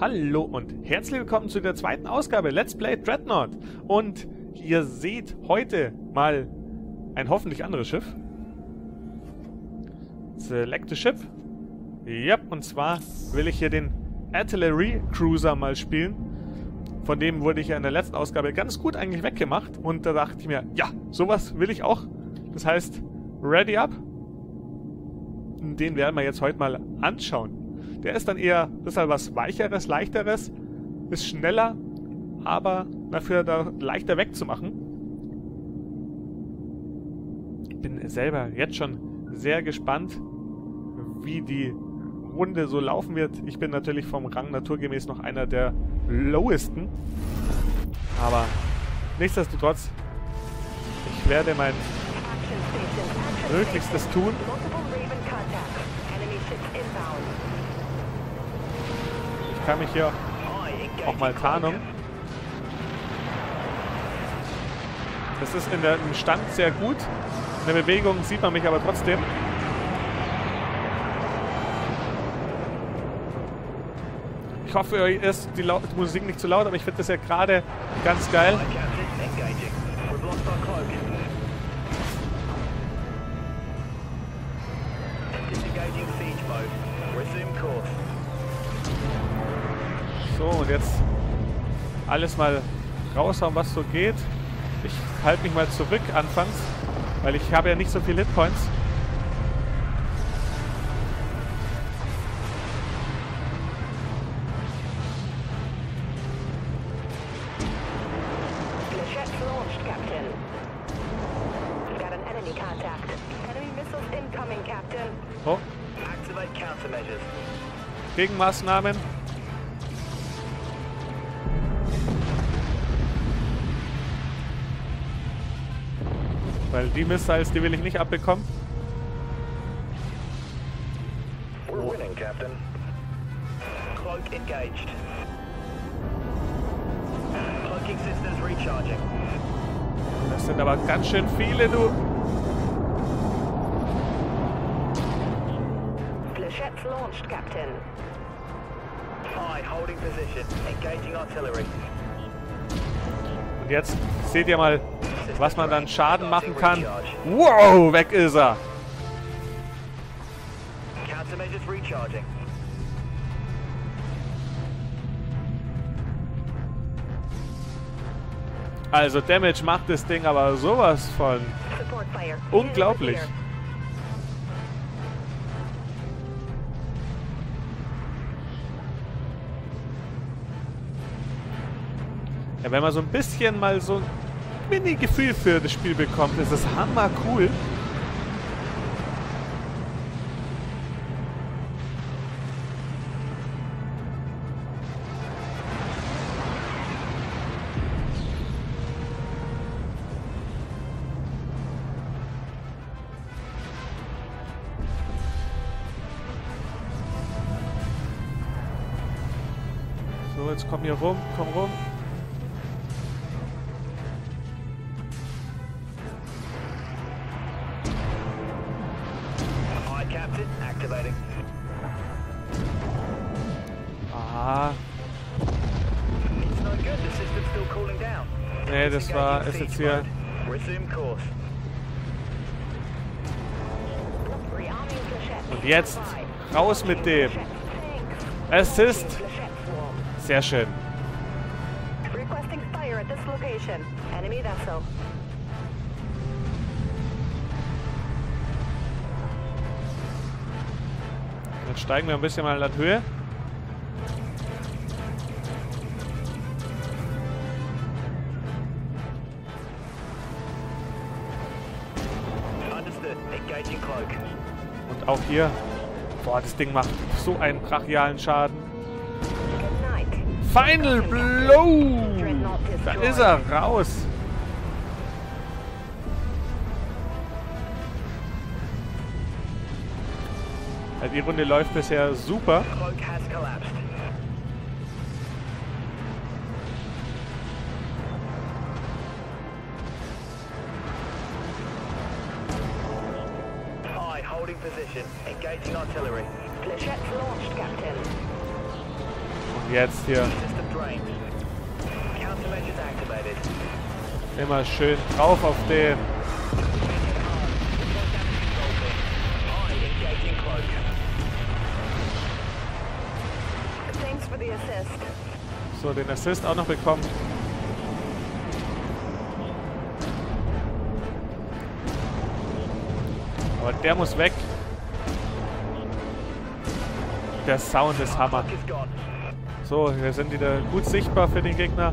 Hallo und herzlich willkommen zu der zweiten Ausgabe Let's Play Dreadnought. Und ihr seht heute mal ein hoffentlich anderes Schiff. Select a Ship. Ja, und zwar will ich hier den Artillery Cruiser mal spielen. Von dem wurde ich ja in der letzten Ausgabe ganz gut eigentlich weggemacht. Und da dachte ich mir, ja, sowas will ich auch. Das heißt, ready up. Den werden wir jetzt heute mal anschauen. Der ist dann eher ein bisschen was Weicheres, Leichteres, ist schneller, aber dafür da leichter wegzumachen. Ich bin selber jetzt schon sehr gespannt, wie die Runde so laufen wird. Ich bin natürlich vom Rang naturgemäß noch einer der lowesten. Aber nichtsdestotrotz, ich werde mein Möglichstes tun. Ich kann mich hier auch mal Tarnung. Das ist in der, im Stand sehr gut. In der Bewegung sieht man mich aber trotzdem. Ich hoffe, euch ist die, Laut die Musik nicht zu laut, aber ich finde das ja gerade ganz geil. So, und jetzt alles mal raushauen, was so geht. Ich halte mich mal zurück anfangs, weil ich habe ja nicht so viele Hitpoints. Oh. Gegenmaßnahmen. Weil die Missiles, die will ich nicht abbekommen. We're winning, Captain. Cloak engaged. Cloaking systems recharging. Das sind aber ganz schön viele, du. Flechettes launched, Captain. High, holding position. Engaging artillery. Und jetzt seht ihr mal, was man dann Schaden machen kann. Wow, weg ist er. Also Damage macht das Ding aber sowas von unglaublich. Ja, wenn man so ein bisschen mal so Mini-Gefühl für das Spiel bekommt, ist es hammer cool. So, jetzt komm hier rum, komm rum. Captain activating. Aha. It's not good, the system's still cooling down. Nee, das war essentiell. Resume course. Und jetzt raus mit dem. Assist. Sehr schön. Requesting fire at this location. Enemy vessel. Jetzt steigen wir ein bisschen mal in die Höhe. Und auch hier, boah, das Ding macht so einen brachialen Schaden. Final Blow! Da ist er raus. Die Runde läuft bisher super. position. Engaging artillery. Flechettes launched, Captain. Jetzt hier. Immer schön drauf auf den. So, den Assist auch noch bekommen. Aber der muss weg. Der Sound ist Hammer. So, wir sind wieder gut sichtbar für den Gegner.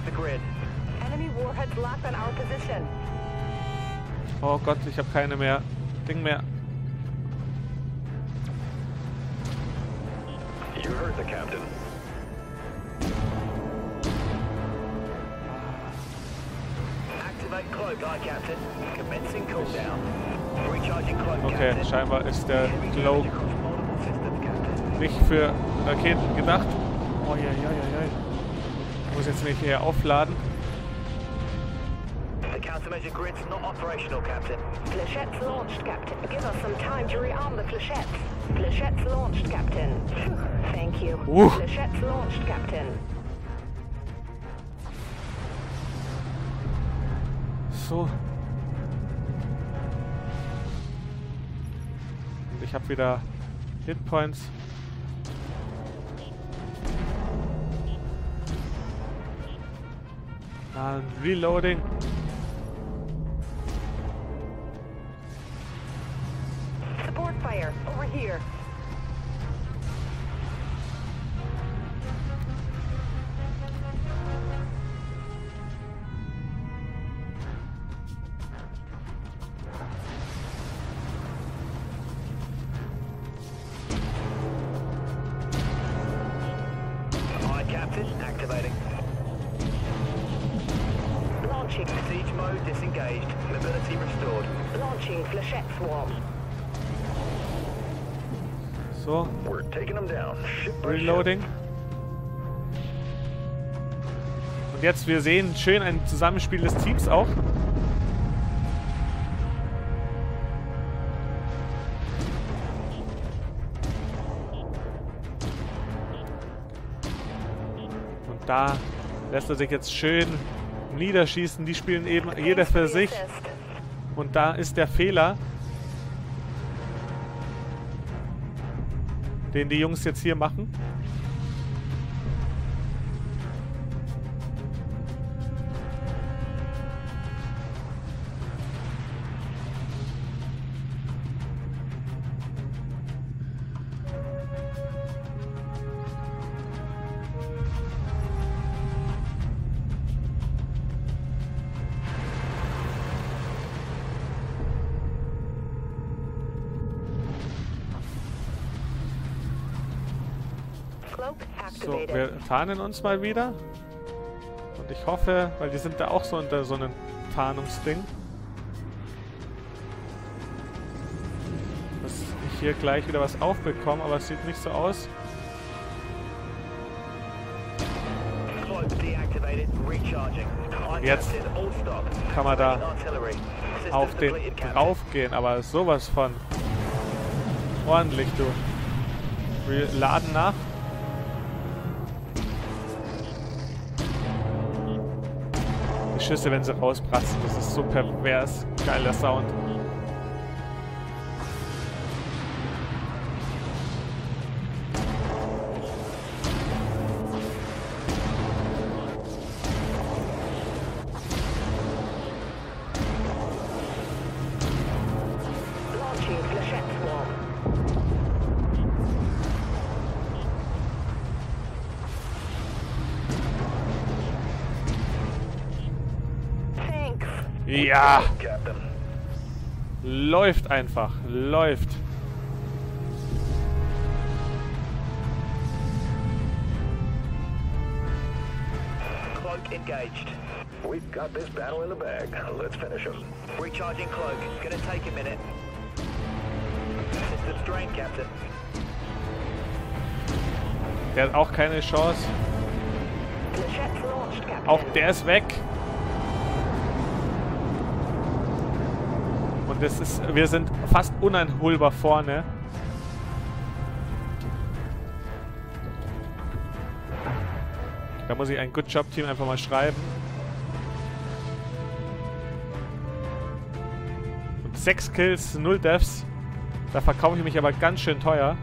The grid. Enemy warheads locked on our position. Oh Gott, ich habe keine mehr. Ding mehr. You heard the captain. Activate cloak, aye, Captain. Commencing cooldown. Recharging cloak, Okay, Captain. scheinbar ist der Cloak nicht für Raketen gedacht. Oh ja, ja, ja, ja. Ich muss jetzt nicht hier aufladen. The countermeasure grid's not operational, Captain. Flechettes launched, Captain. Give us some time to rearm the flechettes. Flechettes launched, Captain. Thank you. Flechettes launched, Captain. So. Und ich habe wieder Hitpoints. Und Reloading. Support fire. Over here. Mode disengaged. Mobility restored. Launching flechette swarm. So, We're taking them down. Ship. Reloading. Und jetzt, wir sehen schön ein Zusammenspiel des Teams auch. Und da lässt er sich jetzt schön niederschießen. Die spielen eben jeder für sich. Und da ist der Fehler, den die Jungs jetzt hier machen. So, wir tarnen uns mal wieder. Und ich hoffe, weil die sind da auch so unter so einem Tarnungsding, dass ich hier gleich wieder was aufbekomme, aber es sieht nicht so aus. Jetzt kann man da auf den draufgehen, aber sowas von ordentlich, du. Wir laden nach. Schüsse, wenn sie rauspratzen, das ist so pervers. Geiler Sound. Ja, Captain. läuft einfach. Läuft. Cloak engaged. We've got this battle in the bag. Let's finish him. Recharging cloak. Gonna take a minute. Systems drained, Captain. Der hat auch keine Chance. Flechettes launched, Captain. Auch der ist weg. Das ist, wir sind fast uneinholbar vorne. Da muss ich ein Good Job Team einfach mal schreiben. Und 6 Kills, 0 Deaths. Da verkaufe ich mich aber ganz schön teuer.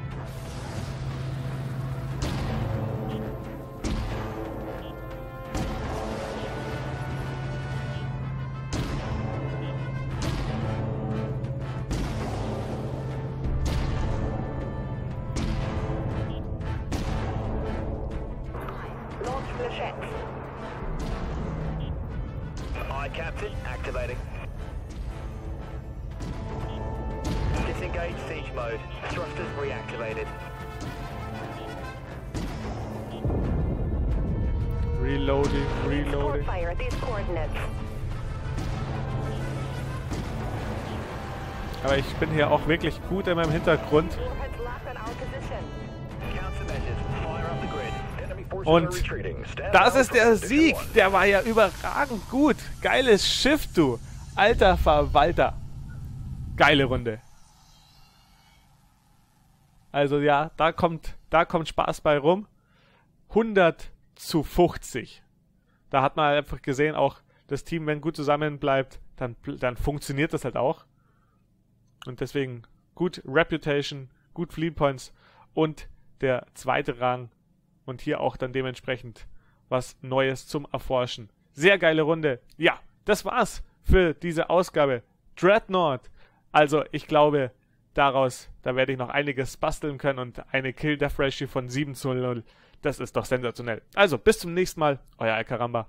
Disengage siege mode. Thrusters reactivated. Reloading, Support reloading. fire at these coordinates. Aber ich bin hier auch wirklich gut in meinem Hintergrund. Und das ist der Sieg. Der war ja überragend gut. Geiles Schiff, du. Alter Verwalter. Geile Runde. Also ja, da kommt, da kommt Spaß bei rum. 100 zu 50. Da hat man einfach gesehen, auch das Team, wenn gut zusammenbleibt, dann, dann funktioniert das halt auch. Und deswegen gut Reputation, gut Fleet Points und der zweite Rang und hier auch dann dementsprechend was Neues zum Erforschen. Sehr geile Runde. Ja, das war's für diese Ausgabe. Dreadnought. Also, ich glaube, daraus, da werde ich noch einiges basteln können und eine Kill-Death-Ratio von 7 zu 0. Das ist doch sensationell. Also, bis zum nächsten Mal. Euer Alcaramba.